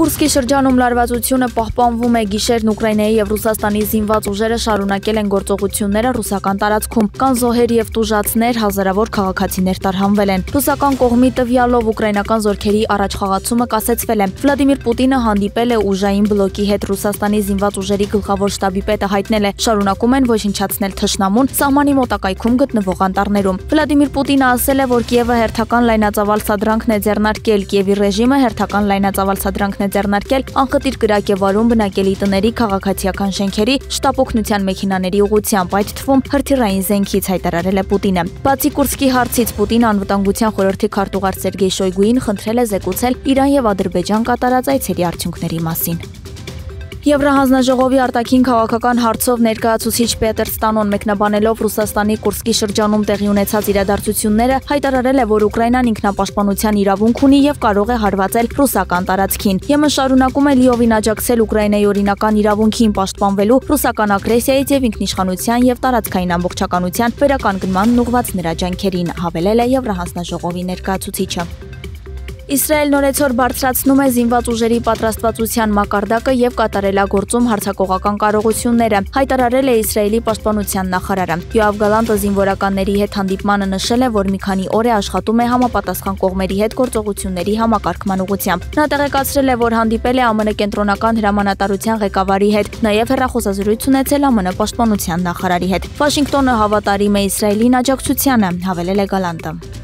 Կուրսկի շրջանում լարվածությունը պահպանվում է գիշերն Ուկրաինայի եւ Ռուսաստանի զինված ուժերը շարունակել են գործողությունները ռուսական տարածքում։ Կան զոհեր եւ տուժածներ, հազարավոր քաղաքացիներ տարհանվել են։ Ռուսական կողմի տվյալով ուկրաինական զորքերի առաջխաղացումը կասեցվել է։ Վլադիմիր Պուտինը հանդիպել է ուժային բլոկի հետ Ռուսաստանի զինված ուժերի գլխավոր շտաբի պետը հայտնել է. Շարունակում են ոչնչացնել թշնամուն սահմանի մոտակայքում գտնվող անտառներում։ Վլադիմիր Պուտինը ասել է, որ Կիևը հերթական լայնածավալ սադրանքն է ձեռնարկել, Կիևի ռեժիմը հերթական լայնածավալ սադրանքն է ձեռնարկել անխտիր կրակ է վարում բնակելի տների քաղաքացիական շենքերի շտապ օգնության մեքենաների ուղությամբ, այդ թվում հրթիռային զենքից հայտարարել է Պուտինը։ Բացի Կուրսկի հարցից Պուտինը անվտանգության խորհրդի քարտուղար Սերգեյ Շոյգուին խնդրել է զեկուցել Իրան եւ Ադրբեջան կատարած այցերի արդյունքների մասին։ Եվրահանձնաժողովի արտաքին քաղաքական հարցով ներկայացուցիչ Պետր Ստանոն մեկնաբանելով Ռուսաստանի Կուրսկի շրջանում տեղի ունեցած իրադարձությունները, հայտարարել է, որ Ուկրաինան ինքնապաշտպանության իրավունք ունի եւ կարող է հարվածել ռուսական տարածքին։ ԵՄ շարունակում է լիովին աջակցել Ուկրաինայի օրինական իրավունքին պաշտպանվելու ռուսական ագրեսիայից եւ ինքնիշխանության եւ տարածքային ամբողջականության վերականգնման ուղղված նրա ջանքերին, հավելել է Եվրահանձնաժողովի ներկայացուցիչը։ Իսրայելն օրեցօր բարձրացնում է զինված ուժերի պատրաստվածության մակարդակը եւ կատարելագործում հարցակողական կարողությունները, հայտարարել է Իսրայելի պաշտպանության նախարարը։ Յոավ Գալանտը զինվորականների հետ հանդիպմանը նշել է, որ մի քանի օր է աշխատում է համապատասխան կողմերի հետ գործողությունների համակարգման ուղղությամբ։ Նա տեղեկացրել է, որ հանդիպել է ԱՄՆ կենտրոնական հրամանատարության ղեկավարի հետ, նաեւ հերախոսազրույց ունեցել ԱՄՆ պաշտպանության նախարարի հետ։ Վաշինգտոնը հավատարիմ է Իսրայելին աջակցությանը, հավելել է Գալանտը։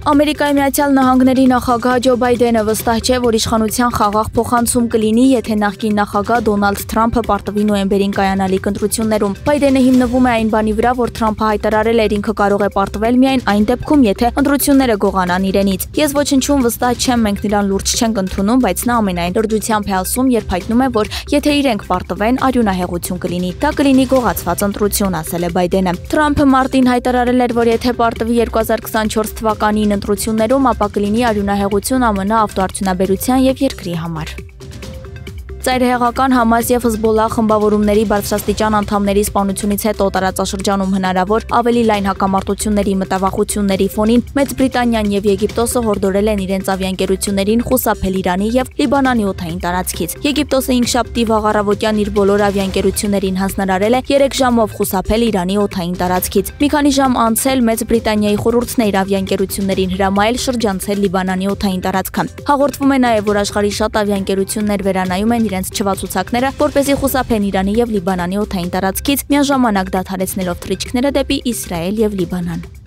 Ամերիկայի Միացյալ Նահանգների նախագահ Ջո Բայդենը վստահ չէ, որ իշխանության խաղաղ փոխանցում կլինի, եթե նախկին նախագահ Դոնալդ Թրամփը պարտվի նոյեմբերին կայանալիք ընտրություններում։ Բայդենը հիմնվում է այն բանի վրա, որ Թրամփը հայտարարել էր ինքը կարող է պարտվել միայն այն դեպքում, եթե ընտրությունները գողանան իրենից։ Ես ոչնչում վստահ չեմ, մենք նրան լուրջ չենք ընդունում, բայց նա ամենայն լրջությամբ է ասում, երբ հայտնում է, որ եթե իրենք պարտվեն, արյունահեղություն կլինի։ Դա կլինի գողացված ընտրություն, ասել է Բայդենը։ Թրամփը մարտին հայտարարել էր, որ եթե պարտվի 2024 թվականին վերջին ընտրություններում ապա կլինի արյունահեղություն ԱՄՆ ավտոարդյունաբերության եւ երկրի համար։ Ծայրհեղական Համաս եւ Հզբոլա խմբավորումների բարձրաստիճան անդամների սպանությունից հետո տարածաշրջանում հնարավոր ավելի լայն հակամարտությունների մտավախությունների ֆոնին Մեծ Բրիտանիան եւ Եգիպտոսը հորդորել են իրենց ավիաընկերություններին խուսափել Իրանի եւ Լիբանանի օթային տարածքից։ Եգիպտոսը 5 շաբթի վաղարավոտյան իր բոլոր ավիաընկերություններին հանձնարարել է 3 ժամով խուսափել Իրանի օթային տարածքից։ Մի քանի ժամ անցել Մեծ Բրիտանիայի խորհուրդն է իր ավիաընկերություններին հրամայել շրջանցել Լիբանանի օթային տարածքը։ Հաղորդվում է նաեւ, որ աշխարհի շատ ավիաընկերություններ վերանայում են իրենց չվացուցակները, որպեսզի խուսափեն Իրանի եւ Լիբանանի օթային տարածքից, միաժամանակ դադարեցնելով թռիչքները դեպի Իսրայել եւ Լիբանան։